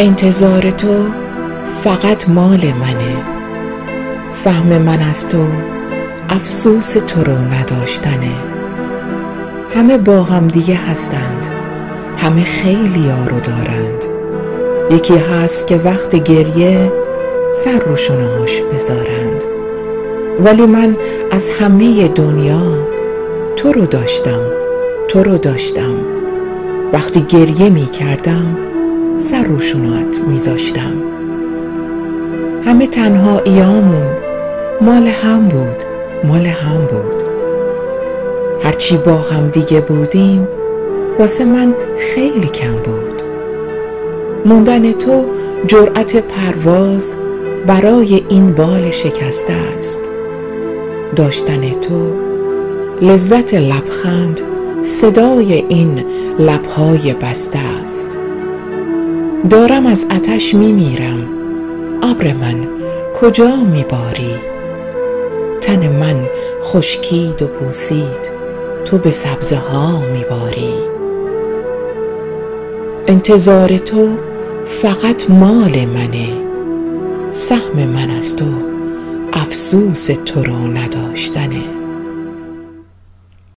انتظار تو فقط مال منه. سهم من از تو افسوس تو رو نداشتنه. همه با هم دیگه هستند همه خیلی رو دارند. یکی هست که وقت گریه سر رو هاش بذارند. ولی من از همه دنیا تو رو داشتم تو رو داشتم. وقتی گریه می کردم سر روشونات میذاشتم. همه تنهاییامون مال هم بود مال هم بود. هرچی با هم دیگه بودیم واسه من خیلی کم بود. موندن تو جرأت پرواز برای این بال شکسته است. داشتن تو لذت لبخند صدای این لبهای بسته است. دارم از اتش میمیرم. ابر من کجا میباری؟ تن من خشکید و پوسید تو به سبزه ها میباری. انتظار تو فقط مال منه سهم من از تو افسوس تو رو نداشتنه